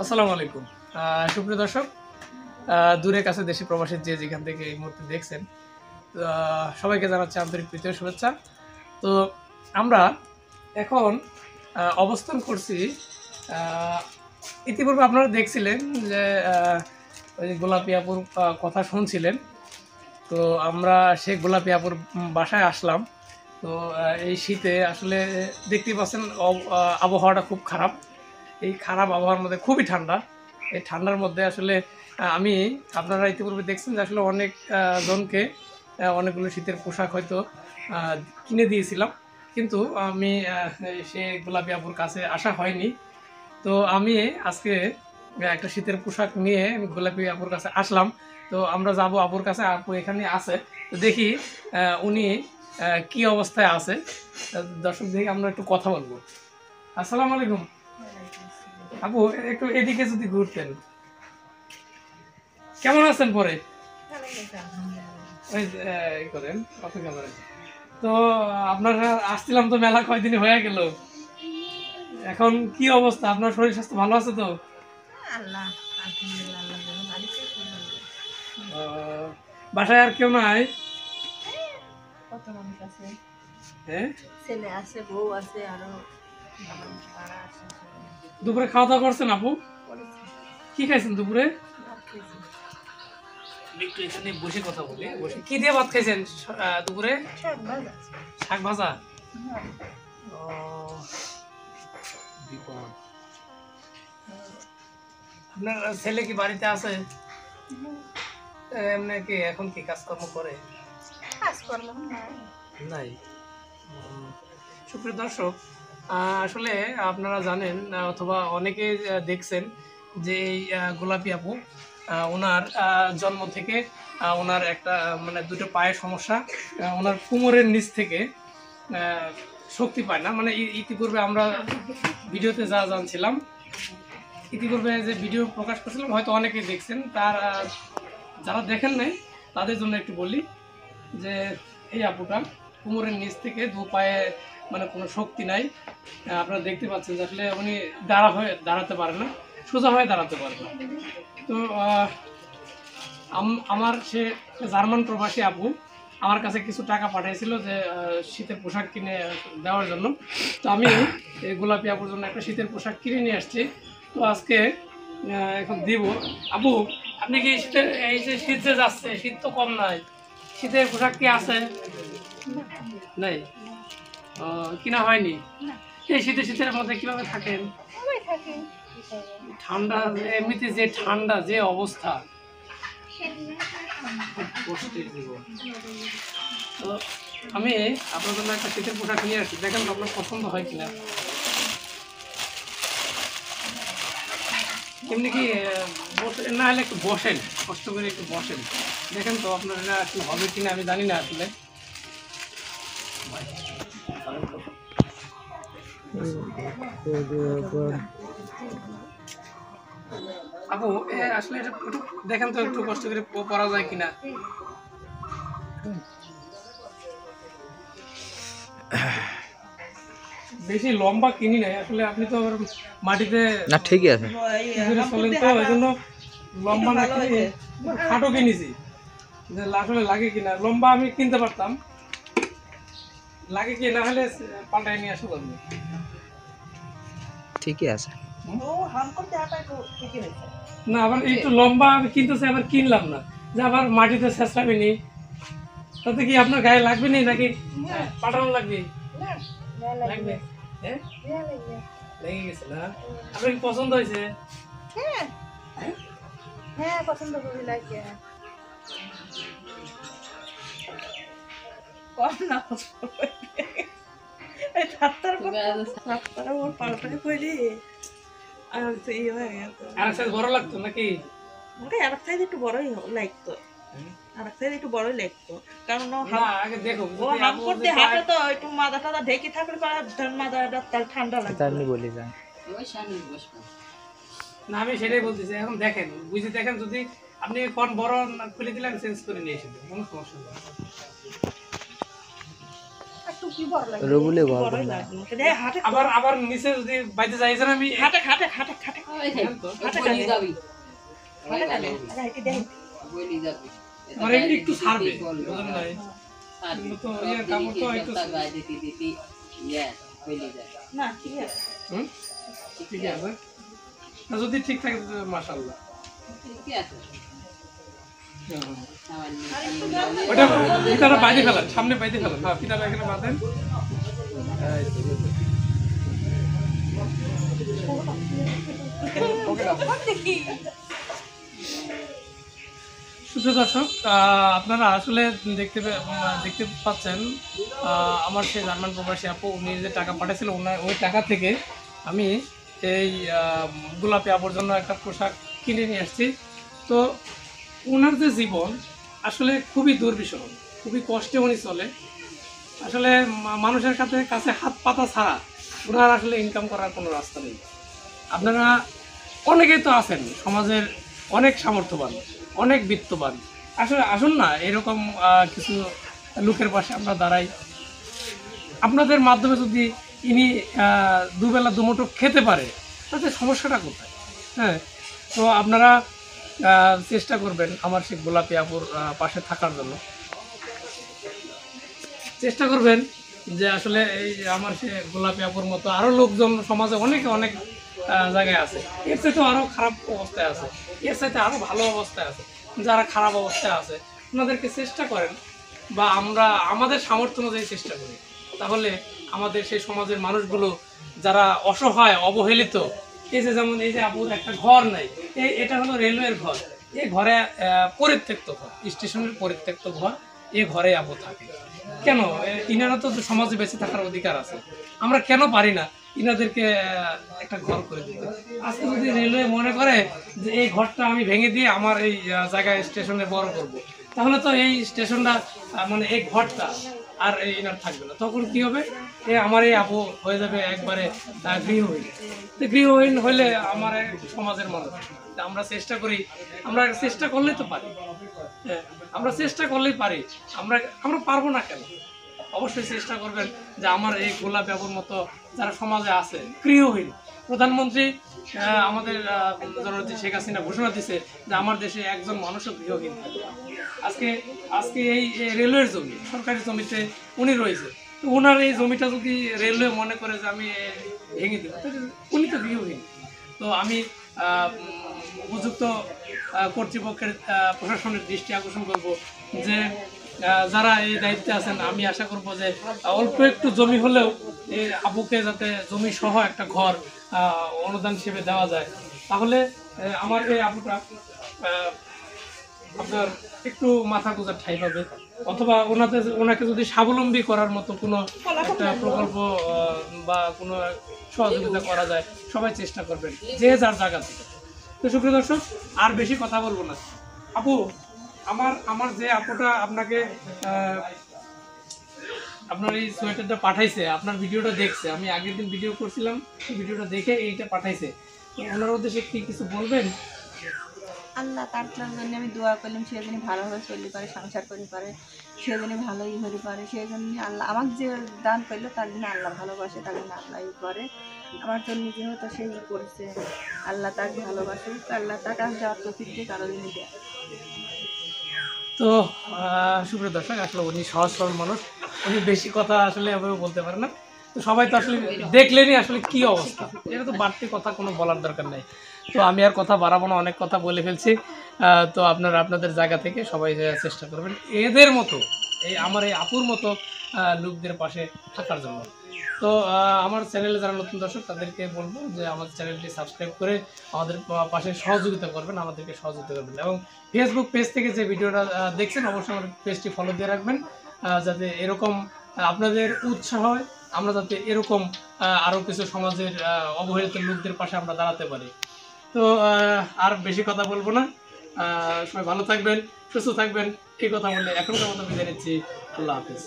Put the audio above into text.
আসসালামু আলাইকুম। সুপ্রিয় দর্শক দূরে কাছে দেশি প্রবাসীর যে যেখান থেকে এই মুহূর্তে দেখছেন সবাইকে জানাচ্ছি আন্তরিক প্রীতীয় শুভেচ্ছা। তো আমরা এখন অবস্থান করছি ইতিপূর্বে আপনারা দেখছিলেন যে ওই যে গোলাপি আপুর কথা শুনছিলেন। তো আমরা সেই গোলাপি আপুর বাসায় আসলাম। তো এই শীতে আসলে দেখতেই পাচ্ছেন আবহাওয়াটা খুব খারাপ। এই খারাপ আবহাওয়ার মধ্যে, খুবই ঠান্ডা। এই ঠান্ডার মধ্যে আসলে আমি আপনারা ইতিপূর্বে দেখছেন যে আসলে অনেক জনকে অনেকগুলো শীতের পোশাক হয়তো কিনে দিয়েছিলাম। কিন্তু আমি সে গোলাপি আপুর কাছে আসা হয়নি। তো আমি আজকে একটা শীতের পোশাক নিয়ে আমি গোলাপি আপুর কাছে আসলাম। তো আমরা যাব আপুর কাছে, আপু এখানে আছে। তো দেখি উনি কি অবস্থায় আছে। দর্শক দেখি আমরা একটু কথা বলব। আসসালামু আলাইকুম। আপু একটু এদিকে যদি ঘুরতেন। কেমন আছেন পরে? করেন কত তো আপনারা আসছিলাম তো মেলা কয়দিন হয়ে গেল। এখন কি অবস্থা? আপনার শরীর স্বাস্থ্য ভালো আছে তো? বাসায় আর কেউ নাই? কত মানুষ আছে? হ্যাঁ? ছেলে আছে বউ আছে আরও আছে। দুপুরে খাওয়া দাওয়া করছেন আপু? কি খাইছেন দুপুরে? ভাত একটু এখানে বসে কথা বলি। বসে কি দিয়ে ভাত খাইছেন দুপুরে? শাক ভাজা। শাক ভাজা। ও, বিপদ। আপনার ছেলে কি বাড়িতে আছে? এমনি কি এখন কি কাজকর্ম করে? নাই। সুপ্রিয় দর্শক আসলে আপনারা জানেন অথবা অনেকে দেখছেন যে এই গোলাপি আপু ওনার জন্ম থেকে ওনার একটা মানে দুটো পায়ের সমস্যা ওনার কোমরের নিচ থেকে শক্তি পায় না। মানে ইতিপূর্বে আমরা ভিডিওতে যা জানছিলাম, ইতিপূর্বে যে ভিডিও প্রকাশ করছিলাম, হয়তো অনেকে দেখছেন, তার যারা দেখেন নাই, তাদের জন্য একটু বলি যে, এই আপুটা কোমরের নিচ থেকে দু পায়ে মানে কোনো শক্তি নাই। আপনারা দেখতে পাচ্ছেন যে আসলে উনি দাঁড়া হয়ে দাঁড়াতে পারে না, সোজা হয়ে দাঁড়াতে পারে না। তো আম- আমার সে জার্মান প্রবাসী আপু আমার কাছে কিছু টাকা পাঠিয়েছিল যে শীতের পোশাক কিনে দেওয়ার জন্য। তো আমি এই গোলাপি আপুর জন্য একটা শীতের পোশাক কিনে নিয়ে আসছি। তো আজকে এখন দিব। আপু, আপনি কি শীতের, এই যে শীত যে যাচ্ছে, শীত তো কম নাই। শীতের পোশাক কি আছে? নাই? ও, কিনা হয়নি। এই শীতে শীতের মধ্যে কীভাবে থাকেন? ঠান্ডা এমনিতে যে ঠান্ডা যে অবস্থা। খুব কষ্টের জীবন। তো আমি আপনার জন্য একটা শীতের পোশাক নিয়ে আসছি দেখেন আপনার পছন্দ হয় কিনা। এমনি কি না হলে একটু বসেন। কষ্ট করে একটু বসেন। দেখেন তো আপনার এটা আসলে হবে কিনা আমি জানি না আসলে। আপু আসলে এটা একটু দেখেন তো একটু কষ্ট করে প- পরা যায় কিনা। বেশি লম্বা কিনি নাই আসলে আপনি তো মাটিতে না ঠিকই আছে। চলেন তো এই জন্য লম্বা না কিনে খাটো কিনেছি। আসলে লাগে কিনা লম্বা আমি কিনতে পারতাম। লাগে কি না হলে পাল্টাই নিয়ে আসা যাবে ঠিকই আছে। না আবার একটু লম্বা আমি কিনতেছি আবার কিনলাম না। যে আবার মাটিতে শেষরাবি নি তাতে কি আপনার গায়ে লাগবে নি নাকি? পাঠানো লাগবে? লাগবে। হ্যাঁ? লেগে গেছে না? আপনার কি পছন্দ হয়েছে? হ্যাঁ। হ্যাঁ পছন্দ করি লাগে কম না বড় লাগতো নাকি? আর সাইজ একটু বড়ই লাগতো। আর সাইজ একটু বড়ই লাগতো। কারণ না আগে দেখো ও যদি করতে হাতে তো একটু মাথা টাথা ঢেকে থাকলে মাথাটা তার ঠান্ডা লাগে তা আমি বলি যান না আমি সেটাই বলতেছি এখন দেখেন বুঝে দেখেন যদি আপনি কোন বড় না খুলে দিলেন চেঞ্জ করে নিয়ে এসে কোনো সমস্যা নেই। রবুলে না। আবার আবার নিচে যদি বাইতে যাইছেন আমি হাঁটে হাঁটে হাঁটে হাঁটে। হাঁটে বলি যাবি। একটু বুঝলেন না তো ইয়ে তো একটু দিতি ইয়ে না ঠিক আছে। হুম? ঠিক আছে। যদি ঠিক থাকে মাশাল্লাহ ঠিক আছে। বাইরে বাইরে হ্যাঁ এখানে বাঁধেন। দর্শক আপনারা আসলে দেখতে দেখতে পাচ্ছেন আমার সেই জার্মান প্রবাসী আপু, উনি যে টাকা পাঠিয়েছিল ওনার ওই টাকা থেকে আমি এই গোলাপি আপুর জন্য একটা পোশাক কিনে নিয়ে আসছি। তো ওনার যে জীবন আসলে খুবই দুর্বিষহ, খুবই কষ্টে উনি চলে। আসলে মানুষের কাছে কাছে হাত পাতা ছাড়া ওনার আসলে ইনকাম করার কোনো রাস্তা নেই। আপনারা অনেকেই তো আছেন, সমাজের অনেক সামর্থ্যবান, অনেক বিত্তবান। আসলে আসুন না, এরকম কিছু লোকের পাশে আমরা দাঁড়াই। আপনাদের মাধ্যমে যদি ইনি দুবেলা দুমুঠো খেতে পারে, তাতে সমস্যাটা কোথায়? হ্যাঁ তো আপনারা চেষ্টা করবেন আমার সেই গোলাপি আপুর পাশে থাকার জন্য। চেষ্টা করবেন যে আসলে এই আমার সে গোলাপি আপুর মতো আরও লোকজন সমাজে অনেকে অনেক জায়গায় আছে। এর চাইতে আরও খারাপ অবস্থায় আছে। এর চাইতে আরও ভালো অবস্থায় আছে। যারা খারাপ অবস্থায় আছে ওনাদেরকে চেষ্টা করেন বা আমরা আমাদের সামর্থ্য অনুযায়ী চেষ্টা করি। তাহলে আমাদের সেই সমাজের মানুষগুলো যারা অসহায়, অবহেলিত এই যে যেমন এই যে আপুর একটা ঘর নাই। এই এটা হলো রেলওয়ের ঘর। এই ঘরে পরিত্যক্ত ঘর, স্টেশনের পরিত্যক্ত ঘর এই ঘরে আপু থাকে। কেন? এ- ইনারা তো সমাজে বেঁচে থাকার অধিকার আছে। আমরা কেন পারি না ইনাদেরকে একটা ঘর করে দিতে? আজকে যদি রেলওয়ে মনে করে যে এই ঘরটা আমি ভেঙে দিয়ে আমার এই জায়গায় স্টেশনে বড় করব, তাহলে তো এই স্টেশনটা মানে এই ঘরটা আর এই ইনার থাকবে না। তখন কি হবে? এ আমার এই আপু হয়ে যাবে একবারে গৃহহীন। তো গৃহহীন হলে আমার সমাজের মানুষ। আমরা চেষ্টা করি আমরা চেষ্টা করলেই তো পারি। হ্যাঁ, আমরা চেষ্টা করলেই পারি। আমরা আমরা পারব না কেন? অবশ্যই চেষ্টা করবেন যে আমার এই গোলাপ বাবুর মতো যারা সমাজে আছে গৃহহীন প্রধানমন্ত্রী আমাদের জননেত্রী শেখ হাসিনা ঘোষণা দিছে যে আমার দেশে একজন মানুষও গৃহহীন আজকে আজকে এই রেলওয়ের জমি, সরকারি জমিতে উনি রয়েছে। তো ওনার এই জমিটা যদি রেলওয়ে মনে করে যে আমি ভেঙে দেবো উনি তো গৃহহীন। তো আমি উপযুক্ত কর্তৃপক্ষের প্রশাসনের দৃষ্টি আকর্ষণ করব যে যারা এই দায়িত্বে আছেন, আমি আশা করব যে অল্প একটু জমি হলেও এই আবুকে যাতে জমি সহ একটা ঘর অনুদান হিসেবে দেওয়া যায়। তাহলে আমার এই আপুটা আপনার একটু মাথা গোজার ঠাই পাবে। অথবা ওনাতে ওনাকে যদি স্বাবলম্বী করার মতো কোনো একটা প্রকল্প বা কোনো সহযোগিতা করা যায় সবাই চেষ্টা করবেন যে যার জায়গা থেকে। তো সুপ্রিয় দর্শক আর বেশি কথা বলব না। আপু আমার আমার যে আপুটা আপনাকে আপনার এই সোয়েটারটা পাঠাইছে আপনার ভিডিওটা দেখছে। আমি আগের দিন ভিডিও করছিলাম ভিডিওটা দেখে এইটা পাঠাইছে। ওনার উদ্দেশ্যে কি কিছু বলবেন? আল্লাহ তার জন্য আমি দোয়া করলাম সে যেন ভালোভাবে চলতে পারে সংসার করতে পারে সে যেন ভালোই হতে পারে সেই জন্য আল্লাহ আমাকে যে দান করল তার জন্য আল্লাহ ভালোবাসে তার জন্য আল্লাহ করে। আমার জন্য যেহেতু সেই করেছে আল্লাহ তাকে ভালোবাসে আল্লাহ তার কাছে যাওয়ার তফিক দিয়ে কারও দিন দেয়। তো সুপ্রিয় দর্শক আসলে উনি সহজ সরল মানুষ। উনি বেশি কথা আসলে এভাবে বলতে পারে না। তো সবাই তো আসলে দেখলেনই আসলে কি অবস্থা। এটা তো বাড়তি কথা, কোনো বলার দরকার নেই। তো আমি আর কথা বাড়াবো না, অনেক কথা বলে ফেলছি। তো আপনারা আপনাদের জায়গা থেকে সবাই চেষ্টা করবেন এদের মতো, এই আমার এই আপুর মতো লোকদের পাশে থাকার জন্য। তো আমার চ্যানেলে যারা নতুন দর্শক, তাদেরকে বলব যে আমাদের চ্যানেলটি সাবস্ক্রাইব করে আমাদের পাশে সহযোগিতা করবেন, আমাদেরকে সহযোগিতা করবেন। এবং ফেসবুক পেজ থেকে যে ভিডিওটা দেখছেন, অবশ্যই আমার পেজটি ফলো দিয়ে রাখবেন। যাতে এরকম আপনাদের উৎসাহ হয় আমরা যাতে এরকম আরও আরও কিছু সমাজের অবহেলিত লোকদের পাশে আমরা দাঁড়াতে পারি। তো আর বেশি কথা বলব না। সবাই ভালো থাকবেন, সুস্থ থাকবেন। এই কথা বললে এখনকার মতো বিদায় নিচ্ছি। আল্লাহ হাফিজ।